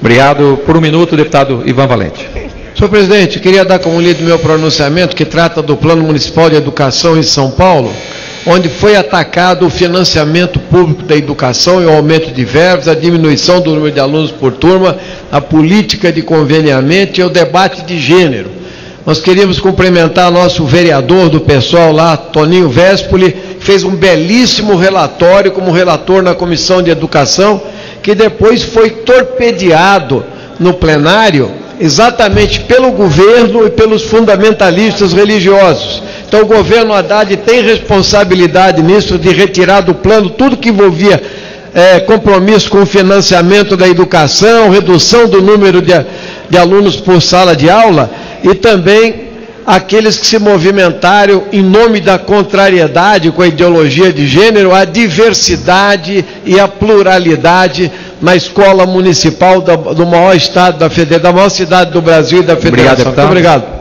Obrigado. Por um minuto, deputado Ivan Valente. Senhor presidente, queria dar como lido meu pronunciamento que trata do Plano Municipal de Educação em São Paulo, onde foi atacado o financiamento público da educação e o aumento de verbas, a diminuição do número de alunos por turma, a política de conveniamento e o debate de gênero. Nós queríamos cumprimentar nosso vereador do pessoal lá, Toninho Véspoli, fez um belíssimo relatório como relator na Comissão de Educação, que depois foi torpedeado no plenário exatamente pelo governo e pelos fundamentalistas religiosos. Então o governo Haddad tem responsabilidade nisso de retirar do plano tudo que envolvia é, compromisso com o financiamento da educação, redução do número de, de alunos por sala de aula e também aqueles que se movimentaram em nome da contrariedade com a ideologia de gênero, a diversidade e a pluralidade na escola municipal do, maior estado da, da maior cidade do Brasil e da Federação. Obrigado, Muito obrigado.